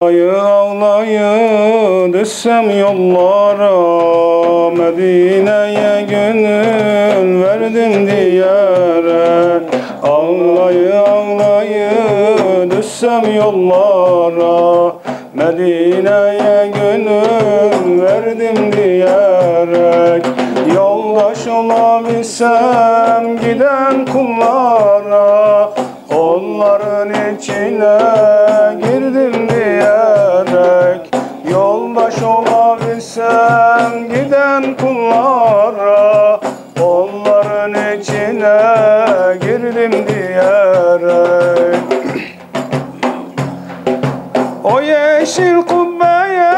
Ağlayı ağlayı düşsem yollara Medine'ye gönül verdim diyerek Ağlayı ağlayı düşsem yollara Medine'ye gönül verdim diyerek. Yoldaş olabilsem giden kullara Onların içine girdim olabilsem giden kullara Onların içine girdim diyerek. O yeşil kubbeye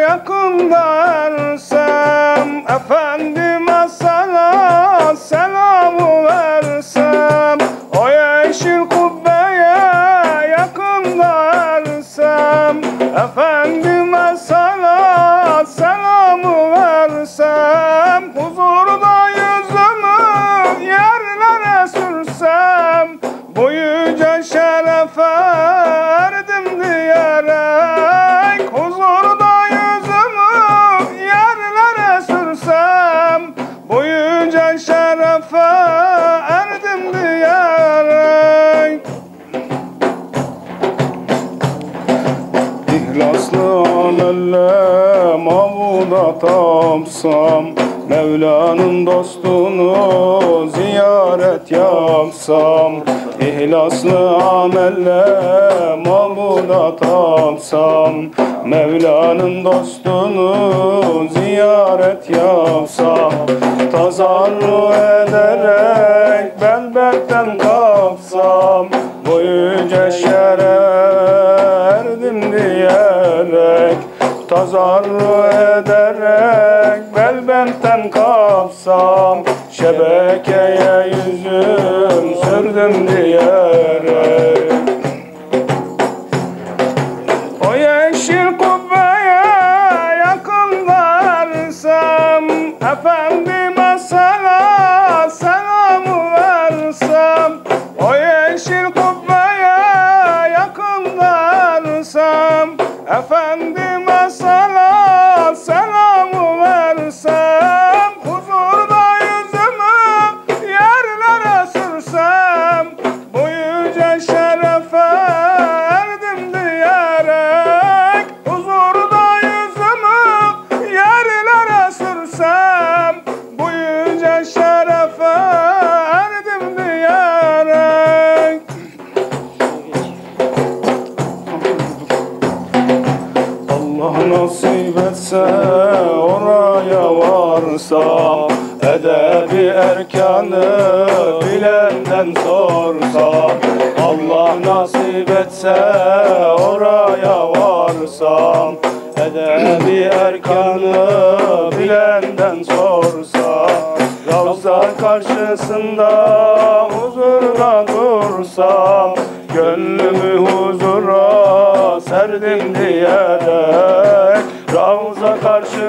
yakın dersem Efendime salat selamı versem O yeşil İhlaslı amelle mabuda tapsam Mevla'nın dostunu ziyaret yapsam. İhlaslı amelle mabuda tapsam Mevla'nın dostunu ziyaret yapsam. Tazarru ederek belbetten kapsam Tazarru ederek belbentten kapsam Şebekeye yüzüm sürdüm diyerek nasip etse oraya varsam Edebi erkanı bilenden sorsam Allah nasip etse oraya varsam Edebi erkanı bilenden sorsam Ravza karşısında huzurda dursam Gönlümü huzura serdim Ravza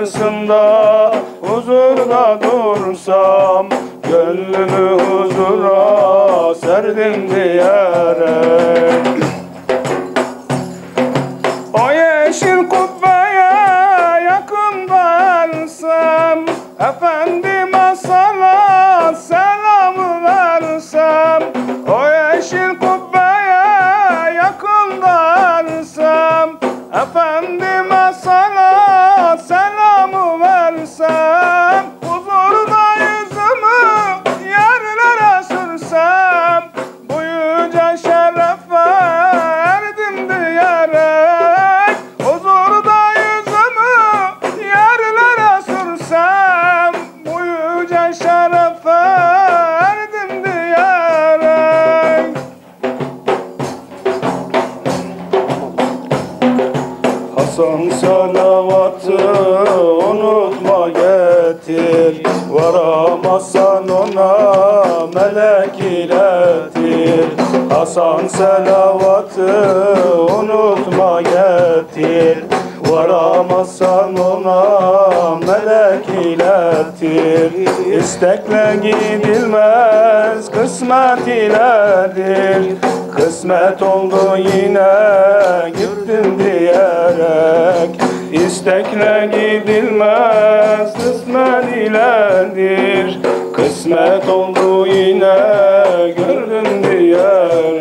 karşısında huzurda dursam Gönlümü huzura serdim diyerek Hasan salavatı unutma getir. Varamazsan ona melek iletir. Hasan salavatı unutma getir Varamazsan ona melek iletir. İstekle gidilmez kısmet iledir Kısmet oldu yine gittin diyerek. İstekle gidilmez kısmet iledir Kısmet oldu yine gördün diyerek